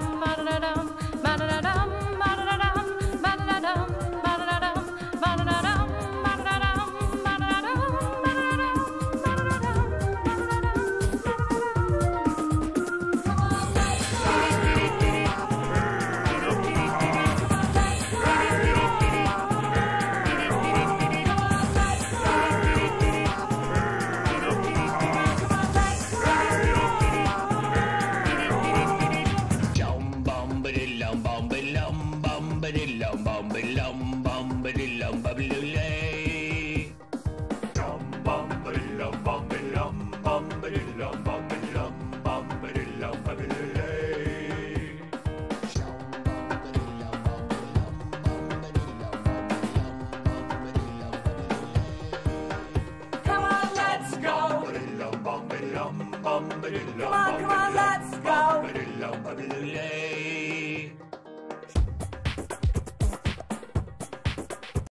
dum, ba da dum, ba da dum. bum bum bum bum bum bum bum Come on, come on, let's go. Come on, come on, let's go.